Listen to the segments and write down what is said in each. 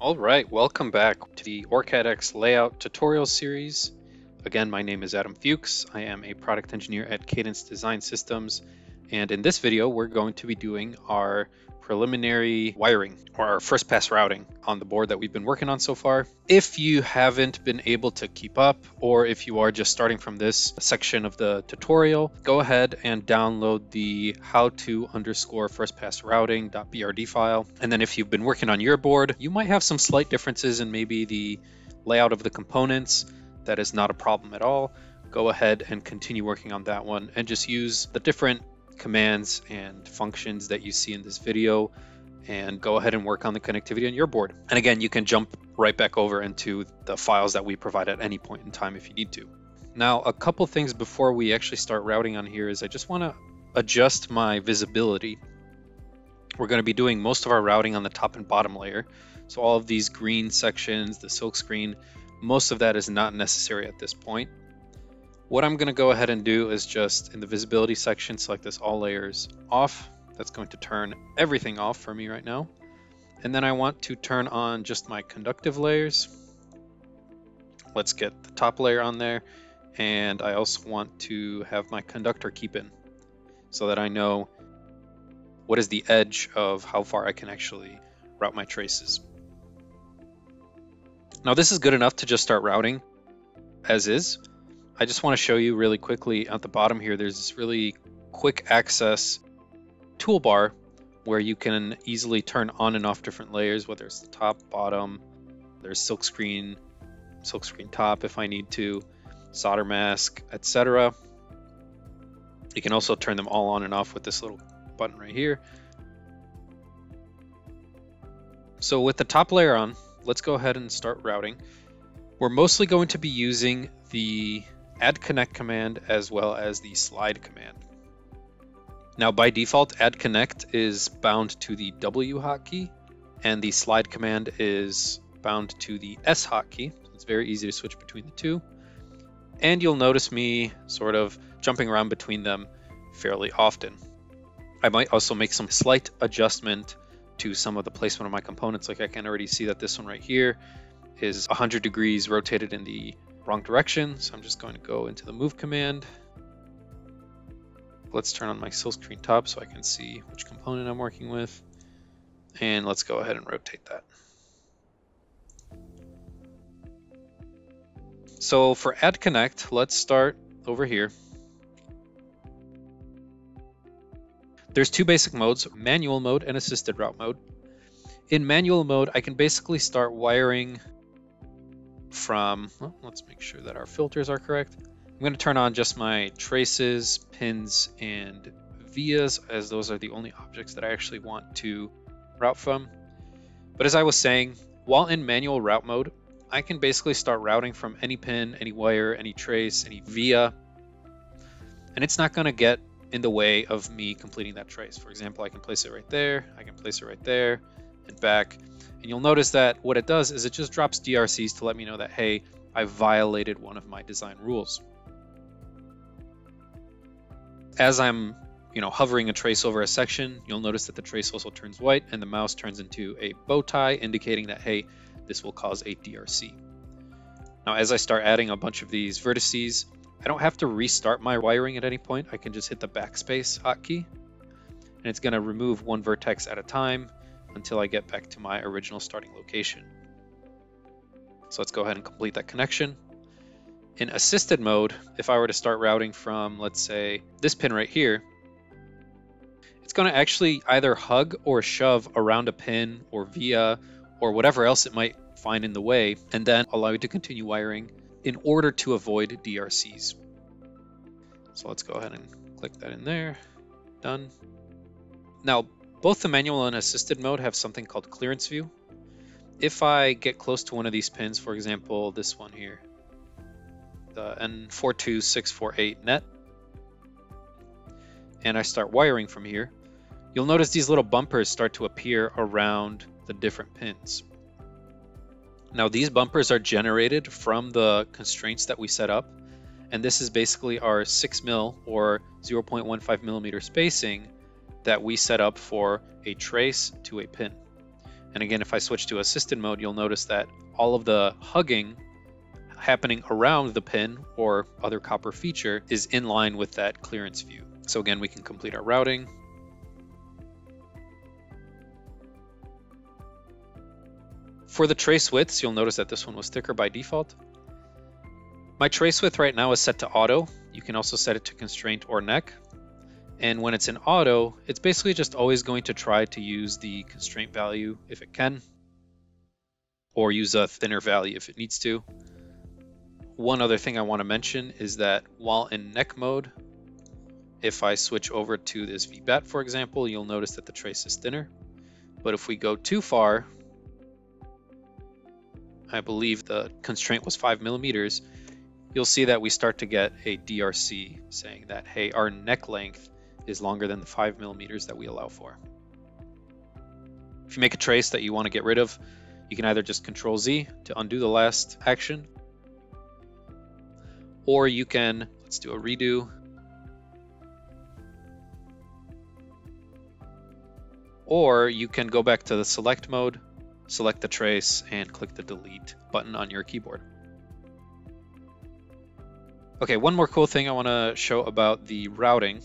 All right, welcome back to the OrCAD layout tutorial series. Again, my name is Adam Fuchs. I am a product engineer at Cadence Design Systems. And in this video, we're going to be doing our preliminary wiring or our first pass routing on the board that we've been working on so far. If you haven't been able to keep up, or if you are just starting from this section of the tutorial, go ahead and download the how to underscore first pass routing.brd file. And then if you've been working on your board, you might have some slight differences in maybe the layout of the components. That is not a problem at all. Go ahead and continue working on that one and just use the different commands and functions that you see in this video and go ahead and work on the connectivity on your board. And again, you can jump right back over into the files that we provide at any point in time if you need to. Now, a couple things before we actually start routing on here is I just want to adjust my visibility. We're going to be doing most of our routing on the top and bottom layer. So all of these green sections, the silk screen, most of that is not necessary at this point. What I'm going to go ahead and do is just in the visibility section, select this all layers off. That's going to turn everything off for me right now. And then I want to turn on just my conductive layers. Let's get the top layer on there. And I also want to have my conductor keep in so that I know what is the edge of how far I can actually route my traces. Now this is good enough to just start routing as is. I just want to show you really quickly at the bottom here, there's this really quick access toolbar where you can easily turn on and off different layers, whether it's the top, bottom, there's silkscreen, silkscreen top if I need to, solder mask, etc. You can also turn them all on and off with this little button right here. So with the top layer on, let's go ahead and start routing. We're mostly going to be using the add connect command as well as the slide command. Now by default, add connect is bound to the W hotkey and the slide command is bound to the S hotkey. It's very easy to switch between the two. And you'll notice me sort of jumping around between them fairly often. I might also make some slight adjustment to some of the placement of my components. Like I can already see that this one right here is 100 degrees rotated in the wrong direction. So I'm just going to go into the move command. Let's turn on my silkscreen top so I can see which component I'm working with. And let's go ahead and rotate that. So for add connect, let's start over here. There's two basic modes, manual mode and assisted route mode. In manual mode, I can basically start wiring from, well, let's make sure that our filters are correct. I'm going to turn on just my traces, pins, and vias as those are the only objects that I actually want to route from. But as I was saying, while in manual route mode, I can basically start routing from any pin, any wire, any trace, any via, and it's not going to get in the way of me completing that trace. For example, I can place it right there, I can place it right there, and back. And you'll notice that what it does is it just drops DRCs to let me know that, hey, I violated one of my design rules. As I'm you know, hovering a trace over a section, you'll notice that the trace also turns white and the mouse turns into a bow tie, indicating that, hey, this will cause a DRC. Now, as I start adding a bunch of these vertices, I don't have to restart my wiring at any point. I can just hit the backspace hotkey, and it's going to remove one vertex at a time until I get back to my original starting location. So let's go ahead and complete that connection. In assisted mode, if I were to start routing from, let's say, this pin right here, it's going to actually either hug or shove around a pin or via or whatever else it might find in the way, and then allow you to continue wiring in order to avoid DRCs. So let's go ahead and click that in there. Done. Now, both the manual and assisted mode have something called clearance view. If I get close to one of these pins, for example, this one here, the N42648 net, and I start wiring from here, you'll notice these little bumpers start to appear around the different pins. Now these bumpers are generated from the constraints that we set up, and this is basically our 6 mil or 0.15 millimeter spacing that we set up for a trace to a pin. And again, if I switch to assisted mode, you'll notice that all of the hugging happening around the pin or other copper feature is in line with that clearance view. So again, we can complete our routing. For the trace widths, you'll notice that this one was thicker by default. My trace width right now is set to auto. You can also set it to constraint or neck. And when it's in auto, it's basically just always going to try to use the constraint value if it can, or use a thinner value if it needs to. One other thing I want to mention is that while in neck mode, if I switch over to this VBAT, for example, you'll notice that the trace is thinner. But if we go too far, I believe the constraint was five millimeters, you'll see that we start to get a DRC saying that, hey, our neck length is longer than the five millimeters that we allow for. If you make a trace that you want to get rid of, you can either just control Z to undo the last action, or you can, let's do a redo. Or you can go back to the select mode, select the trace, and click the delete button on your keyboard. Okay, one more cool thing I want to show about the routing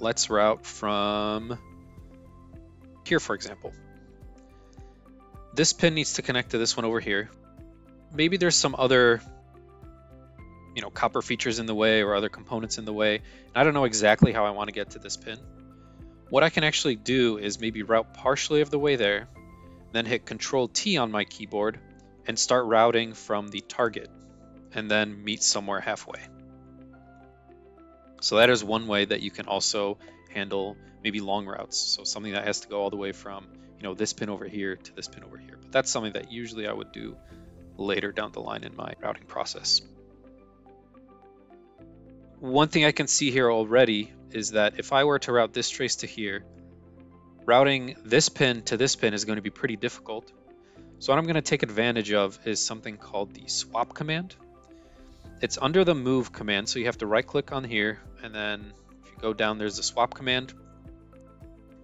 let's route from here, for example. This pin needs to connect to this one over here. Maybe there's some other, you know, copper features in the way or other components in the way. I don't know exactly how I want to get to this pin. What I can actually do is maybe route partially of the way there, then hit Control T on my keyboard and start routing from the target, and then meet somewhere halfway. So that is one way that you can also handle maybe long routes. So something that has to go all the way from, you know, this pin over here to this pin over here. But that's something that usually I would do later down the line in my routing process. One thing I can see here already is that if I were to route this trace to here, routing this pin to this pin is going to be pretty difficult. So what I'm going to take advantage of is something called the swap command. It's under the move command, so you have to right click on here, and then if you go down, there's the swap command.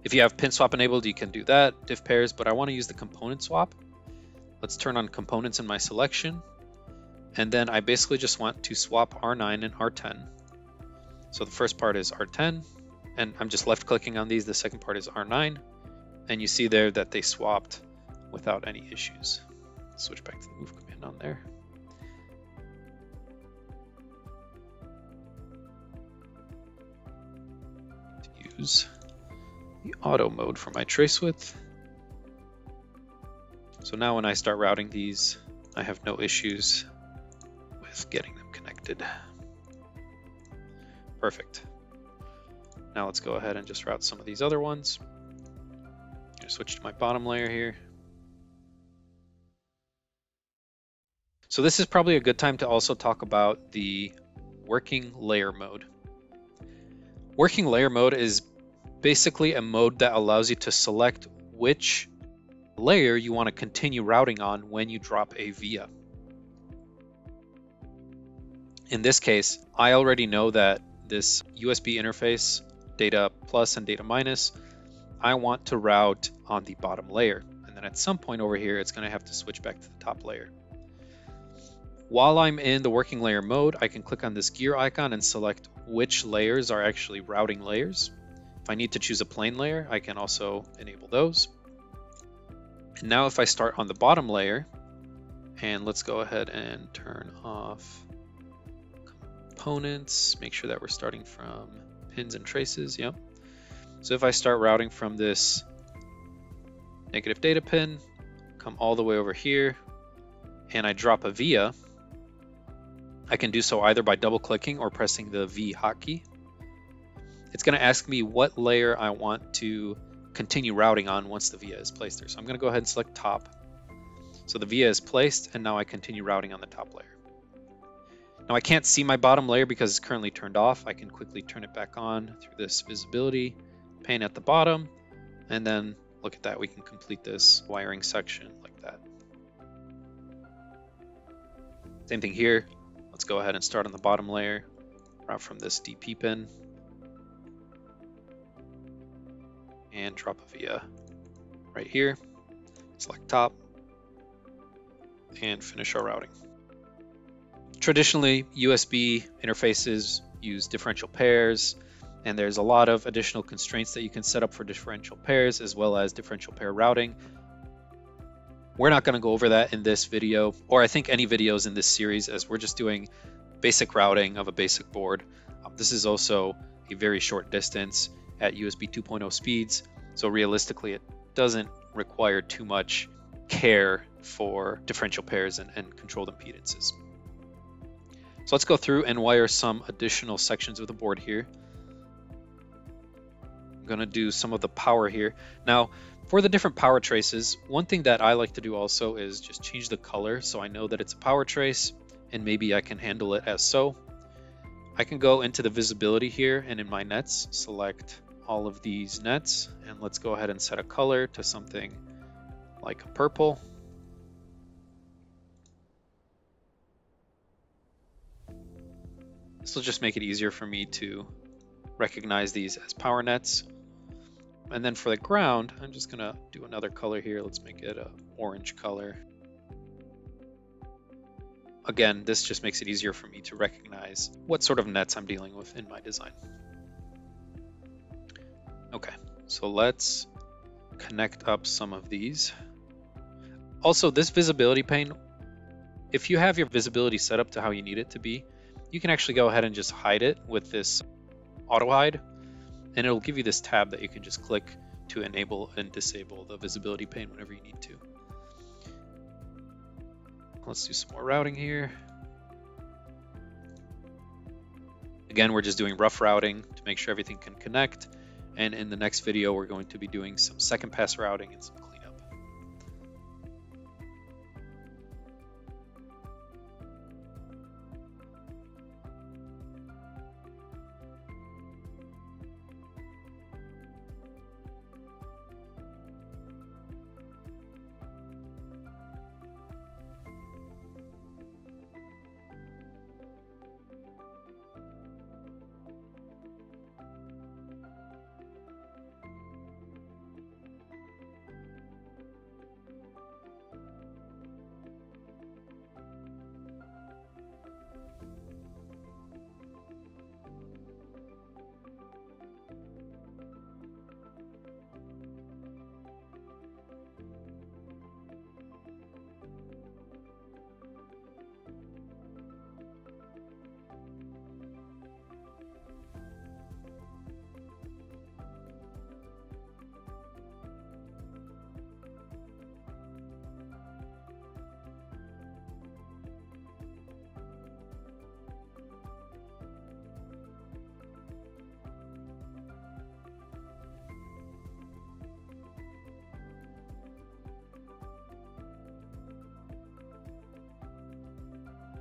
If you have pin swap enabled, you can do that, diff pairs, but I want to use the component swap. Let's turn on components in my selection. And then I basically just want to swap R9 and R10. So the first part is R10, and I'm just left clicking on these. The second part is R9, and you see there that they swapped without any issues. Switch back to the move command on there. The auto mode for my trace width. So now when I start routing these, I have no issues with getting them connected. Perfect. Now let's go ahead and just route some of these other ones. switch to my bottom layer here. So this is probably a good time to also talk about the working layer mode. Working layer mode is basically a mode that allows you to select which layer you want to continue routing on when you drop a via. In this case, I already know that this USB interface, data plus and data minus, I want to route on the bottom layer. And then at some point over here, it's going to have to switch back to the top layer. While I'm in the working layer mode, I can click on this gear icon and select which layers are actually routing layers. If I need to choose a plane layer, I can also enable those. And now if I start on the bottom layer, and let's go ahead and turn off components, make sure that we're starting from pins and traces, yep. So if I start routing from this negative data pin, come all the way over here, and I drop a via, I can do so either by double clicking or pressing the V hotkey. It's going to ask me what layer I want to continue routing on once the via is placed there. So I'm going to go ahead and select top. So the via is placed and now I continue routing on the top layer. Now I can't see my bottom layer because it's currently turned off. I can quickly turn it back on through this visibility pane at the bottom and then look at that we can complete this wiring section like that. Same thing here. Let's go ahead and start on the bottom layer, route from this DP pin, and drop a via right here, select top, and finish our routing. Traditionally, USB interfaces use differential pairs, and there's a lot of additional constraints that you can set up for differential pairs as well as differential pair routing. We're not going to go over that in this video, or I think any videos in this series, as we're just doing basic routing of a basic board. Um, this is also a very short distance at USB 2.0 speeds, so realistically it doesn't require too much care for differential pairs and, and controlled impedances. So let's go through and wire some additional sections of the board here. I'm going to do some of the power here. Now, for the different power traces, one thing that I like to do also is just change the color so I know that it's a power trace and maybe I can handle it as so. I can go into the visibility here and in my nets select all of these nets and let's go ahead and set a color to something like a purple. This will just make it easier for me to recognize these as power nets. And then for the ground, I'm just gonna do another color here. Let's make it a orange color. Again, this just makes it easier for me to recognize what sort of nets I'm dealing with in my design. Okay, so let's connect up some of these. Also, this visibility pane, if you have your visibility set up to how you need it to be, you can actually go ahead and just hide it with this auto hide and it'll give you this tab that you can just click to enable and disable the visibility pane whenever you need to. Let's do some more routing here. Again, we're just doing rough routing to make sure everything can connect. And in the next video, we're going to be doing some second pass routing and some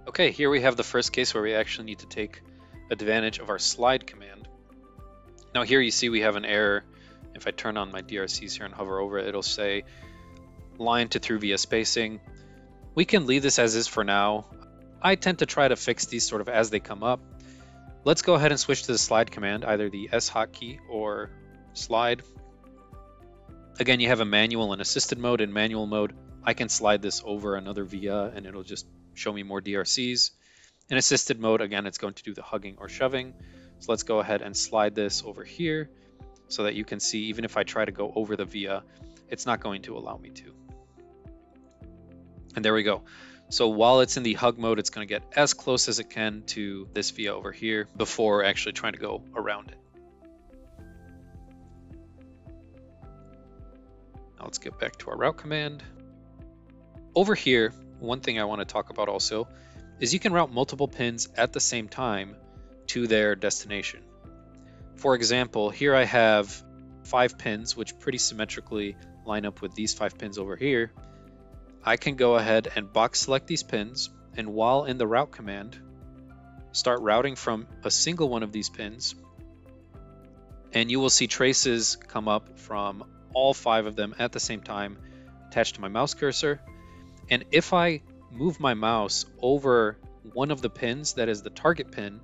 Okay, here we have the first case where we actually need to take advantage of our slide command. Now here you see we have an error. If I turn on my DRCs here and hover over it, it'll say line to through via spacing. We can leave this as is for now. I tend to try to fix these sort of as they come up. Let's go ahead and switch to the slide command, either the S hotkey or slide. Again, you have a manual and assisted mode. In manual mode, I can slide this over another via and it'll just show me more DRCs. In assisted mode, again, it's going to do the hugging or shoving. So let's go ahead and slide this over here so that you can see even if I try to go over the via, it's not going to allow me to. And there we go. So while it's in the hug mode, it's going to get as close as it can to this via over here before actually trying to go around it. Now let's get back to our route command. Over here, one thing I want to talk about also is you can route multiple pins at the same time to their destination. For example, here I have five pins, which pretty symmetrically line up with these five pins over here. I can go ahead and box select these pins, and while in the route command, start routing from a single one of these pins, and you will see traces come up from all five of them at the same time attached to my mouse cursor, and if I move my mouse over one of the pins that is the target pin,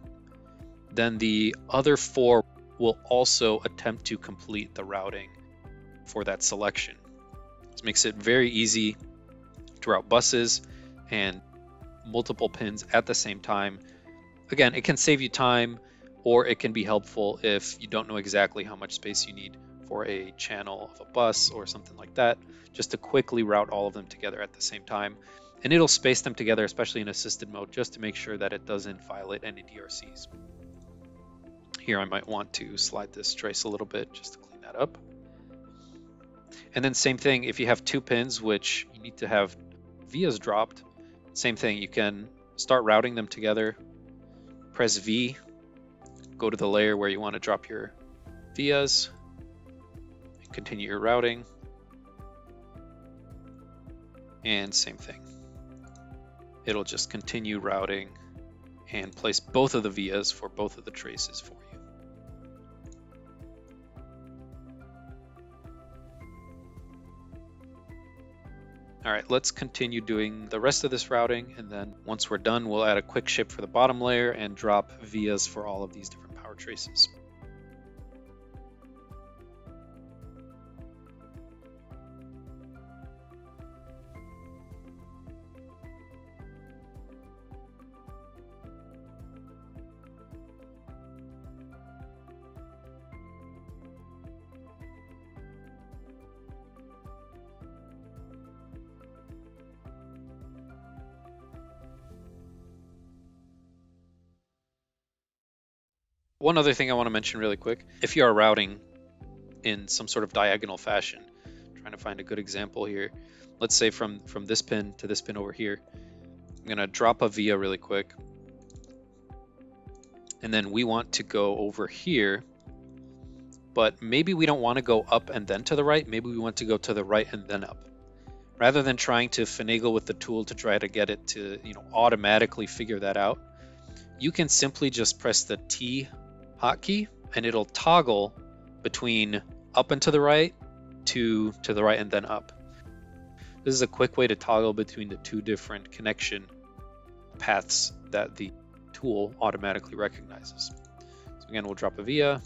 then the other four will also attempt to complete the routing for that selection. This makes it very easy to route buses and multiple pins at the same time. Again, it can save you time or it can be helpful if you don't know exactly how much space you need for a channel of a bus or something like that, just to quickly route all of them together at the same time. And it'll space them together, especially in assisted mode, just to make sure that it doesn't violate any DRCs. Here I might want to slide this trace a little bit just to clean that up. And then same thing, if you have two pins, which you need to have vias dropped, same thing, you can start routing them together, press V, go to the layer where you want to drop your vias, continue your routing, and same thing. It'll just continue routing and place both of the vias for both of the traces for you. All right, let's continue doing the rest of this routing, and then once we're done, we'll add a quick shape for the bottom layer and drop vias for all of these different power traces. One other thing I want to mention really quick, if you are routing in some sort of diagonal fashion, trying to find a good example here, let's say from, from this pin to this pin over here, I'm going to drop a via really quick. And then we want to go over here, but maybe we don't want to go up and then to the right. Maybe we want to go to the right and then up. Rather than trying to finagle with the tool to try to get it to you know automatically figure that out, you can simply just press the T hotkey and it'll toggle between up and to the right to to the right and then up. This is a quick way to toggle between the two different connection paths that the tool automatically recognizes. So again, we'll drop a via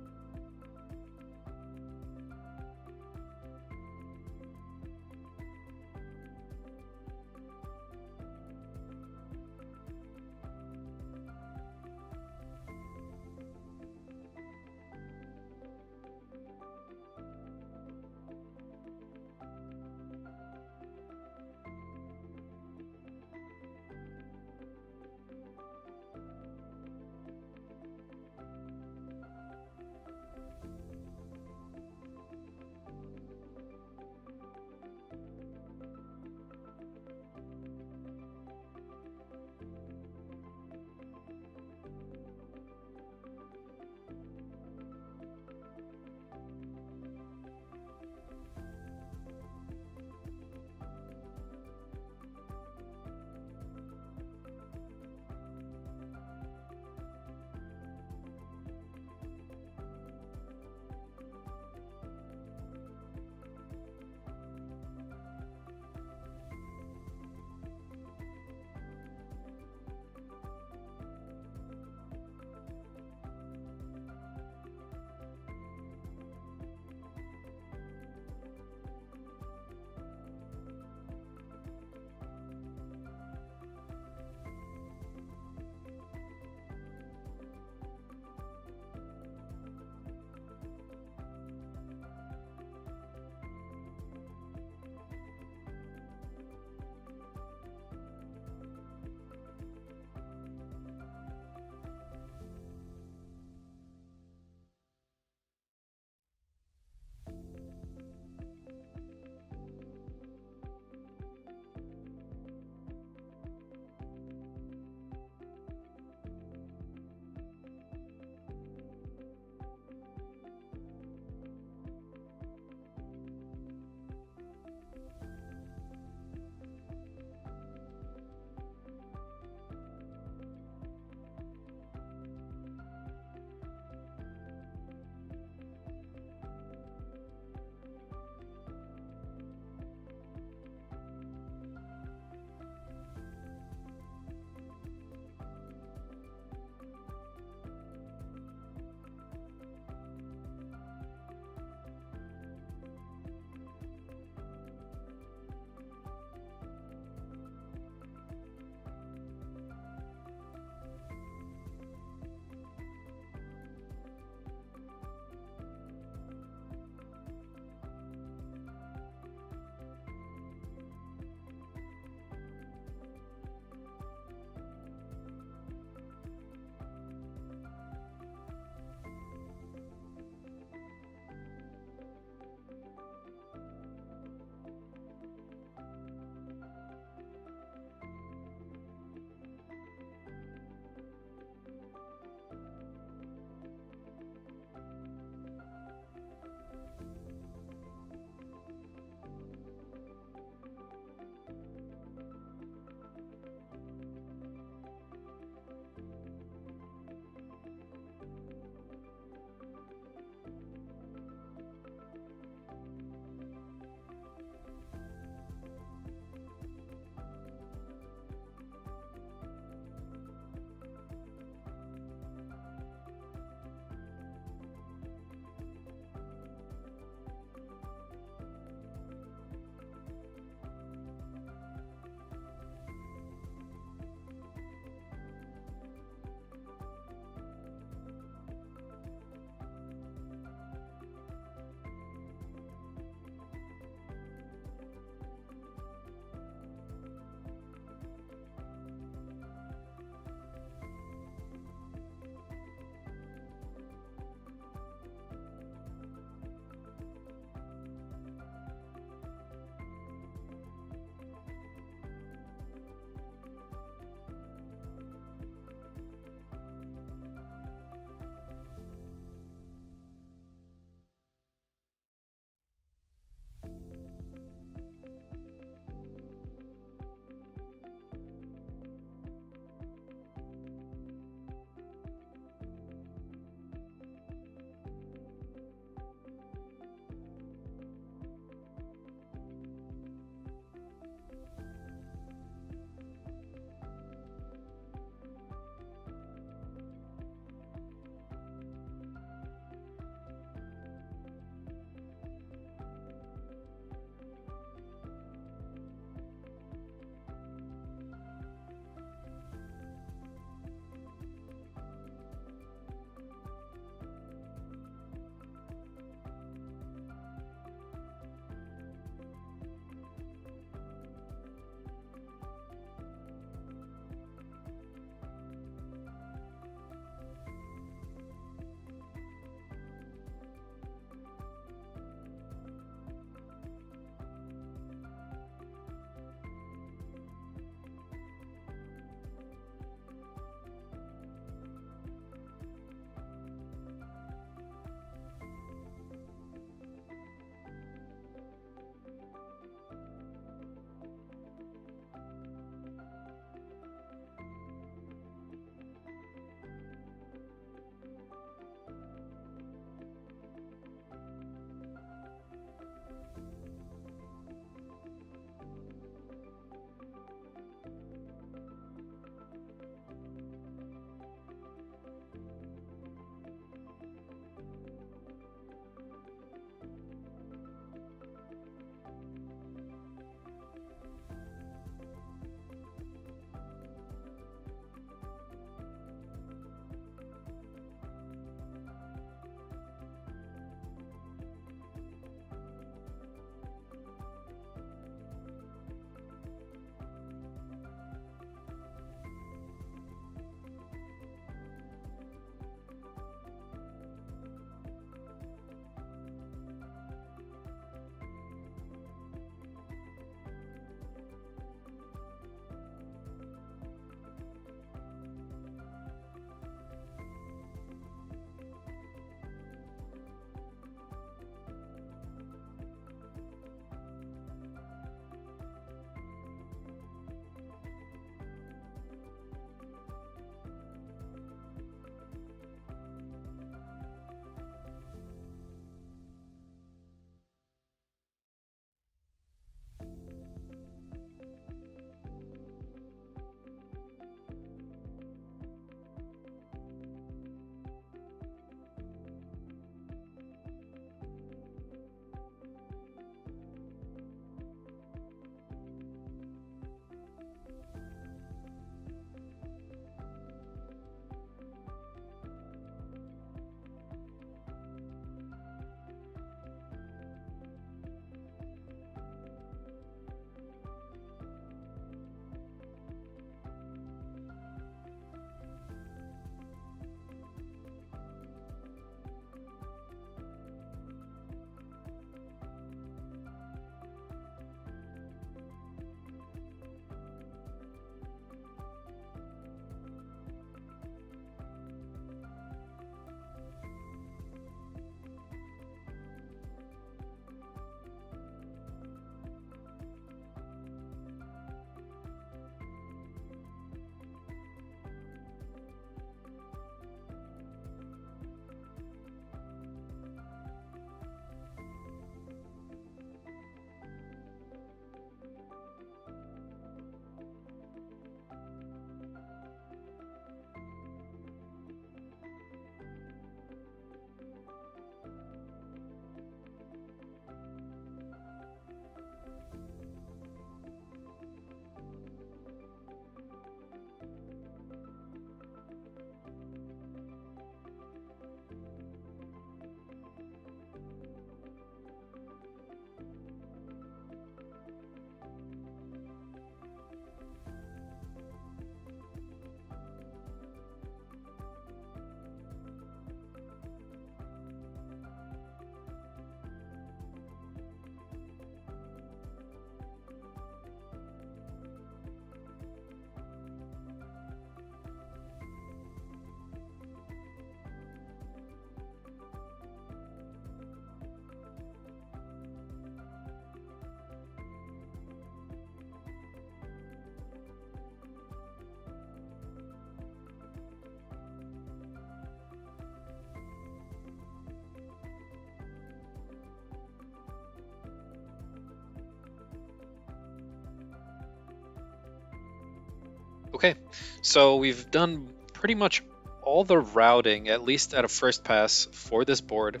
Okay, so we've done pretty much all the routing, at least at a first pass, for this board.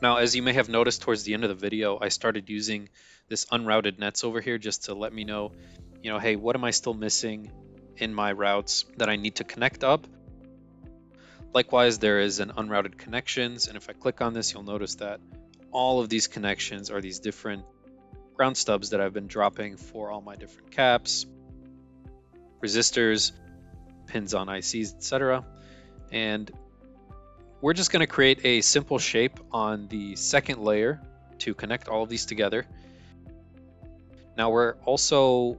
Now, as you may have noticed towards the end of the video, I started using this unrouted nets over here just to let me know, you know, hey, what am I still missing in my routes that I need to connect up? Likewise, there is an unrouted connections, and if I click on this, you'll notice that all of these connections are these different ground stubs that I've been dropping for all my different caps, resistors, pins on ICs, etc. And we're just going to create a simple shape on the second layer to connect all of these together. Now we're also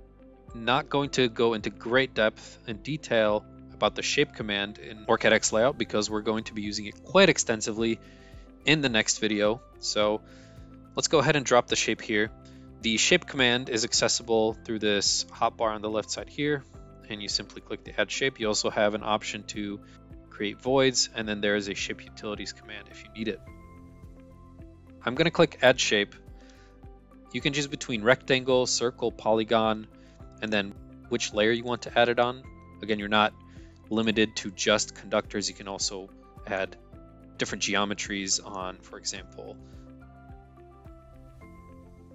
not going to go into great depth and detail about the shape command in OrCAD X layout because we're going to be using it quite extensively in the next video. So let's go ahead and drop the shape here. The shape command is accessible through this hotbar on the left side here and you simply click the add shape. You also have an option to create voids, and then there is a shape utilities command if you need it. I'm going to click add shape. You can choose between rectangle, circle, polygon, and then which layer you want to add it on. Again, you're not limited to just conductors. You can also add different geometries on, for example,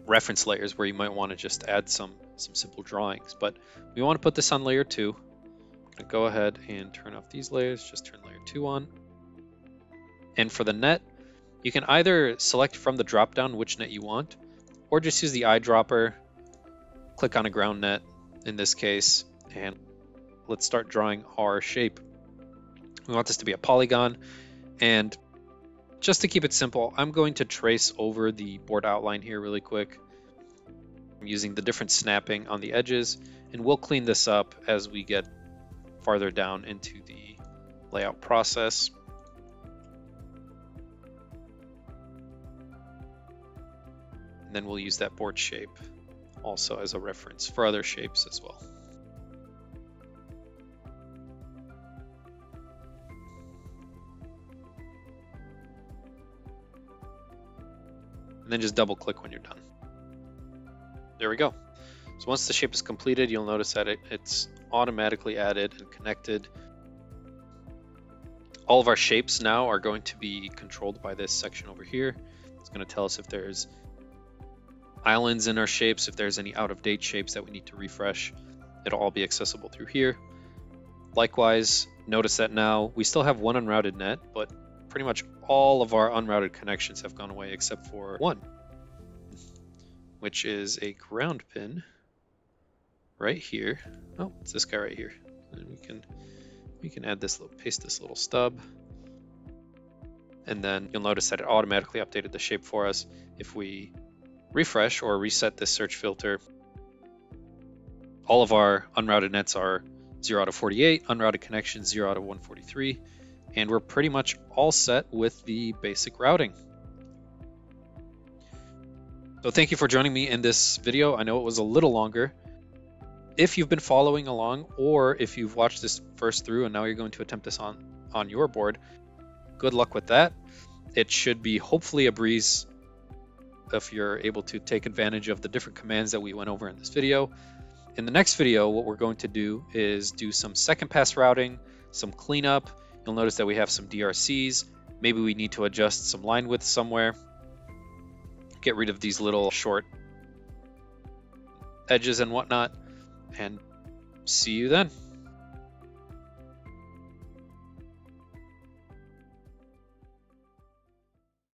reference layers where you might want to just add some some simple drawings. But we want to put this on layer two. I'm going to go ahead and turn off these layers, just turn layer two on. And for the net, you can either select from the dropdown which net you want, or just use the eyedropper, click on a ground net in this case, and let's start drawing our shape. We want this to be a polygon, and just to keep it simple, I'm going to trace over the board outline here really quick. I'm using the different snapping on the edges, and we'll clean this up as we get farther down into the layout process. And then we'll use that board shape also as a reference for other shapes as well. And then just double click when you're done. There we go. So once the shape is completed, you'll notice that it, it's automatically added and connected. All of our shapes now are going to be controlled by this section over here. It's going to tell us if there's islands in our shapes, if there's any out-of-date shapes that we need to refresh. It'll all be accessible through here. Likewise, notice that now we still have one unrouted net, but pretty much all of our unrouted connections have gone away except for one which is a ground pin right here. Oh, it's this guy right here. And we can we can add this little paste this little stub. And then you'll notice that it automatically updated the shape for us. If we refresh or reset this search filter, all of our unrouted nets are 0 out of 48, unrouted connections 0 out of 143, and we're pretty much all set with the basic routing. So thank you for joining me in this video. I know it was a little longer. If you've been following along or if you've watched this first through and now you're going to attempt this on, on your board, good luck with that. It should be hopefully a breeze if you're able to take advantage of the different commands that we went over in this video. In the next video, what we're going to do is do some second pass routing, some cleanup. You'll notice that we have some DRCs. Maybe we need to adjust some line width somewhere get rid of these little short edges and whatnot. And see you then.